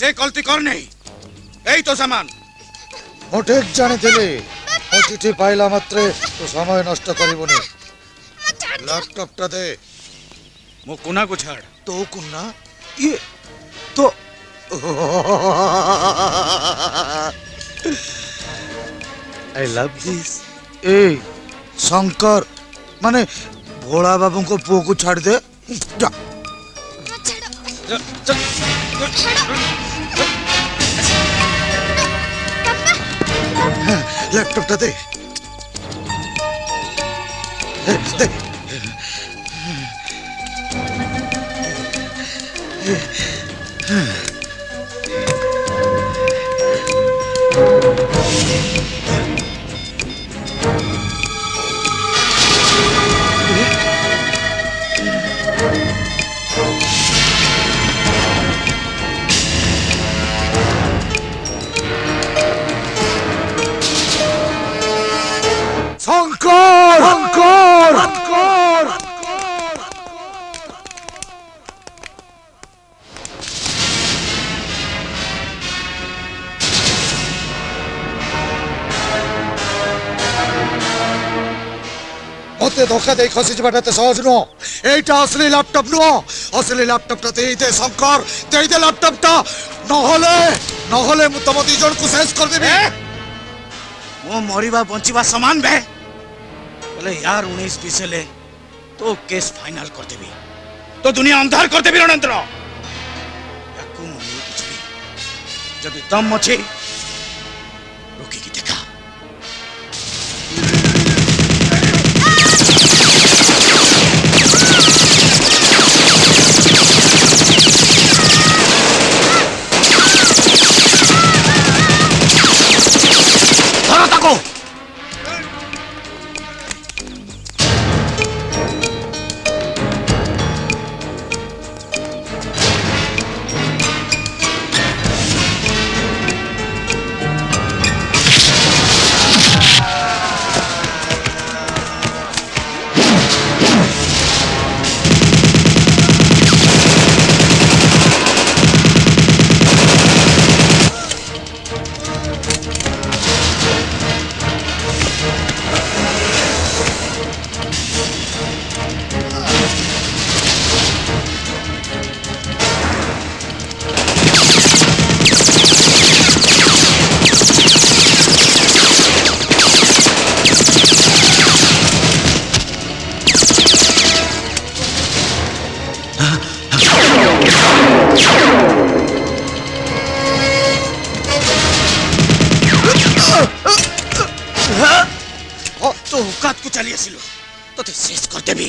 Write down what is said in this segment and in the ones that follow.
সে গলতি করনি এই তো সামান মোটেক জানিলি ও চিঠি পাইলা মাত্রে তো সময় নষ্ট নি ল্যাপটপটা দে মো কো ছাড় তো কুনা ইয়ে তো আই লাভ দিস এ শঙ্কর মানে ভোলা বাবুঙ্ক পুয়োকু ছাড় দে যা लैपटॉप दे ভারতে ধোকা দেয় খসিজ পাঠাতে সহজ নো এইটা আসলে ল্যাপটপ নো আসলে ল্যাপটপটা দেই দে শঙ্কর দেই দে ল্যাপটপটা নহলে নহলে মু তম দুই জনকু শেষ করে দেবি ও মরিবা বঞ্চিবা সমান বে বলে ইয়ার 19 পিস তো কেস ফাইনাল করে দেবি তো দুনিয়া অন্ধার করে দেবি রণেন্দ্র ইয়াকু মু যদি দম আছে औकातको चालिएছিল তোতে শেষ করদেবি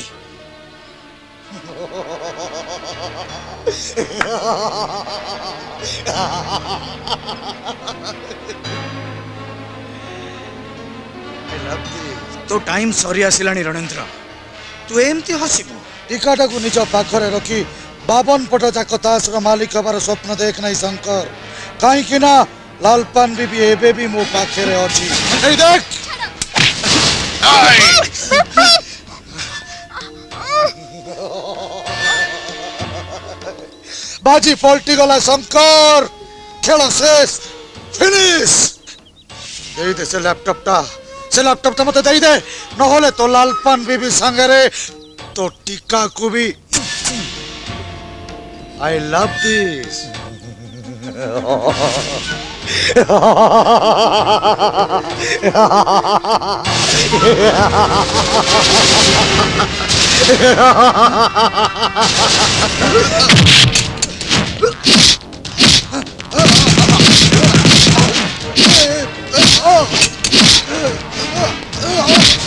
তো টাইম সরি আসিলানি রণেন্দ্র তু এমতি হসিবু ଟିକାଟାକୁ ନିଜ ପାଖରେ ରଖି ବାବନ ପଟ ଯାକ ତାସର ମାଲିକ ହେବାର ସ୍ୱପ୍ନ ଦେଖ ନାହିଁ ଶଙ୍କର କାହିଁକି ନା ଲାଲପାନ ବିବି ଏବେ ବି ମୋ ପାଖରେ ଅଛି ଦେଖ বাজি পল্টিগলা শঙ্কর খেল শেষ ফিনিশ দেই দে সে ল্যাপটপটা সে ল্যাপটপটা মতো দেই দে নহলে তো লালপান বিবি সাঙ্গরে তো টিকা কুবি I love this ha ha ha ha ha Oh!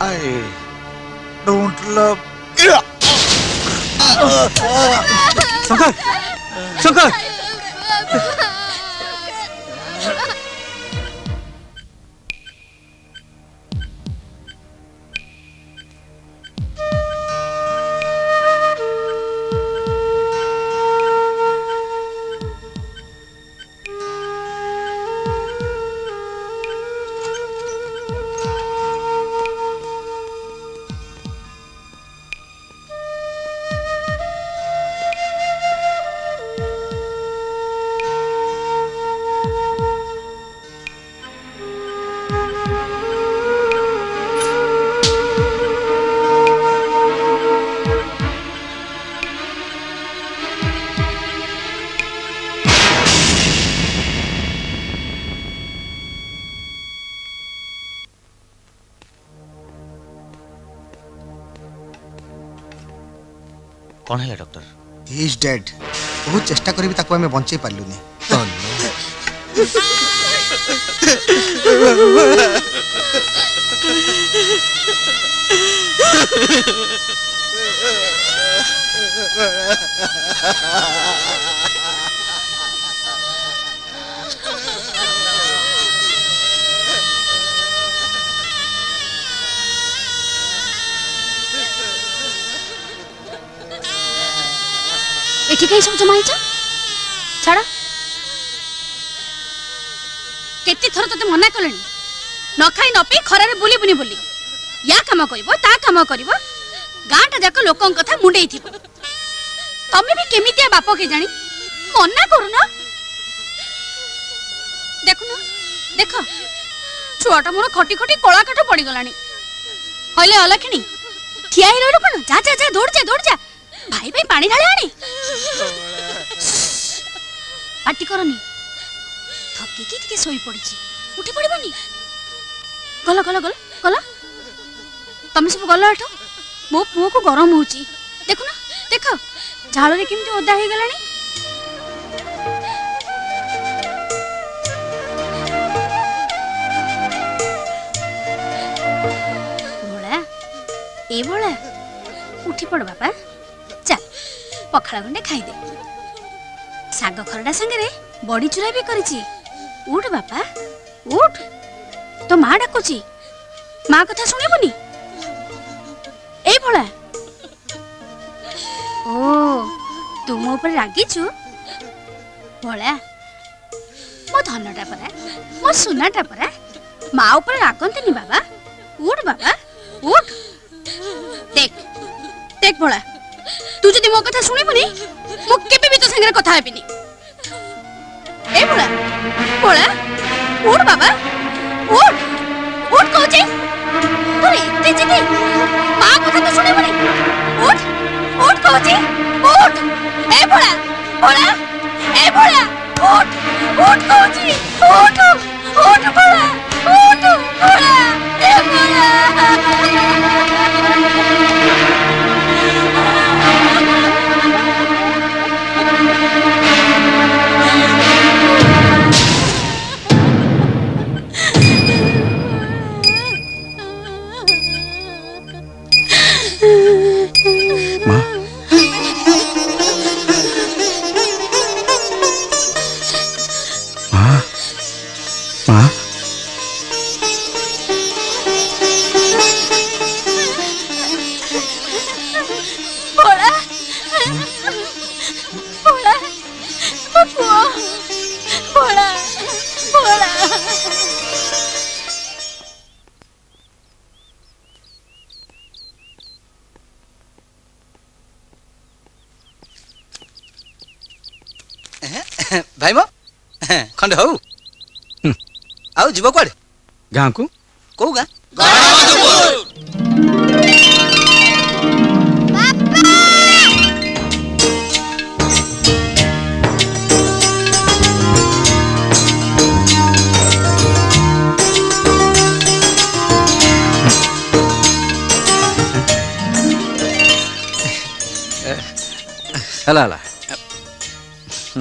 I don't love. Shankar! Shankar! कौन है डॉक्टर ही इज डेड बहुत चेष्टा करी भी ताको हमें बंचे पारलुनी Oh, no. চিঠিকেই সব জমাইছ ছাড় কেতে থর তোতে মনা কলে ন খাই নপি খরারে বুলিবুনি বুলি ইয়া কাম করিব তা কাম করিব গাঁটা যাক লোক কথা মুন্ডেই থিব তুমি বি কেমিতিয়া বাপ কে জানি মনা করুন দেখুন দেখ ছুয়াটা মোর খটি খটি কলা কাঠ পড়িগলানি হইলে অলক্ষিণী ঠিয়া হই রইলু কোন যা যা যা দৌড় যা দৌড় যা ଭାଇ ପାଣି ଢାଳିବାନି ପାଟି କରନି ଥକିକି ଟିକେ ଶୋଇପଡ଼ିଛି ଉଠି ପଡ଼ିବନି ଗଲ ଗଲ ଗଲ ଗଲ ତମେ ସବୁ ଗଲ ଏଠୁ ମୋ ପୁଅକୁ ଗରମ ହେଉଛି ଦେଖୁନ ଦେଖ ଝାଳରେ କେମିତି ଓଦା ହେଇଗଲାଣି ଏଭଳିଆ ଉଠି ପଡ଼ ବାପା ପଖାଳ ଗଣ୍ଡେ ଖାଇଦେ ଶାଗ ଖରଡ଼ା ସାଙ୍ଗରେ ବଡ଼ି ଚୁରା ବି କରିଛି ଉଠ ବାପା ଉଠ ତୋ ମା ଡାକୁଛି ମା କଥା ଶୁଣିବୁନି ଏଇ ଭଳିଆ ଓ ତୁ ମୋ ଉପରେ ରାଗିଛୁ ଭଳିଆ ମୋ ଧନଟା ପରା ମୋ ସୁନାଟା ପରା ମା ଉପରେ ରାଗନ୍ତିନି ବାବା ଉଠ ବାବା ଉଠ ଦେଖ ଦେଖ ଭଳିଆ ତୁ ଯଦି ମୋ କଥା ଶୁଣିବୁନି ମୁଁ କେବେ ବି ତୋ ସାଙ୍ଗରେ କଥା ହେବିନି ଏ ଭୋଳା ଭୋଳା ଉଠ ବାବା ଉଠ ଉଠ କହୁଛି ତୋର ଏତେ ଜିଦି ମା କଥା ତୁ ଶୁଣିବୁନି ଉଠ ଉଠ କହୁଛି ଉଠ ଏ ଭୋଳା ଭୋଳା ଏ ଭୋଳା ଉଠ ଉଠ କହୁଛି ଉଠ ଉଠ ଭୋଳା ଭାଇ ମ ଖଣ୍ଡେ ହଉ ଆଉ ଯିବ କୁଆଡ଼େ ଗାଁକୁ କୋଉ ଗାଁ ହେଲା ହେଲା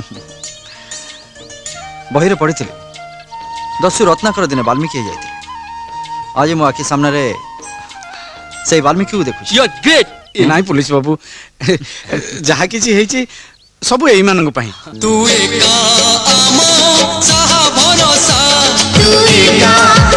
ବହିରେ ପଢ଼ିଥିଲି ଦସ୍ୟୁ ରତ୍ନାକର ଦିନେ ବାଲ୍ମୀକି ହେଇଯାଇଥିଲେ ଆଜି ମୋ ଆଖି ସାମ୍ନାରେ ସେଇ ବାଲ୍ମୀକିକୁ ଦେଖୁଛି ନାଇଁ ପୋଲିସ ବାବୁ ଯାହା କିଛି ହେଇଛି ସବୁ ଏଇମାନଙ୍କ ପାଇଁ ତୁ ଏକା ଆମ ସାହା ଭରସା ତୁ ଏକା